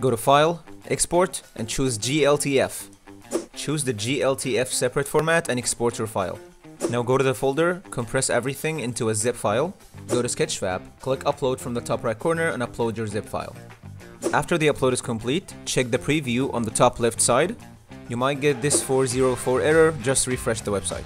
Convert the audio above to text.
Go to File, Export, and choose GLTF. Choose the GLTF separate format and export your file. Now go to the folder, compress everything into a zip file. Go to Sketchfab, click Upload from the top right corner and upload your zip file. After the upload is complete, check the preview on the top left side. You might get this 404 error, just refresh the website.